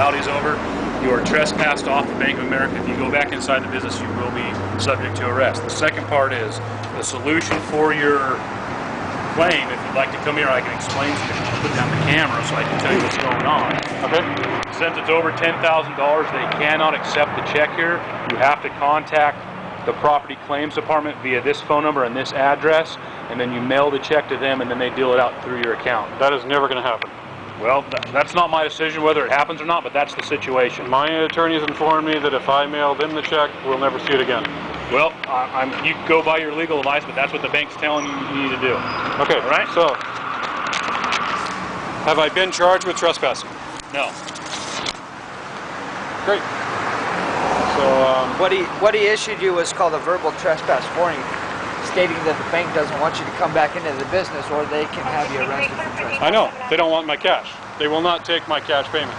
legality is over. You are trespassed off the Bank of America. If you go back inside the business, you will be subject to arrest. The second part is the solution for your claim. If you'd like to come here, I can explain. some things. I'll put down the camera so I can tell you what's going on. Okay. Since it's over $10,000, they cannot accept the check here. You have to contact the property claims department via this phone number and this address, and then you mail the check to them, and then they deal it out through your account. That is never going to happen. Well, th- that's not my decision whether it happens or not, but that's the situation. My attorney has informed me that if I mail them the check, we'll never see it again. Well, I- I'm, you go by your legal advice, but that's what the bank's telling you you need to do. Okay. All right. So, have I been charged with trespassing? No. Great. So, um, What he, what he issued you was called a verbal trespass warning, stating that the bank doesn't want you to come back into the business or they can have you arrested for trespassing. I know they don't want my cash. They will not take my cash payment.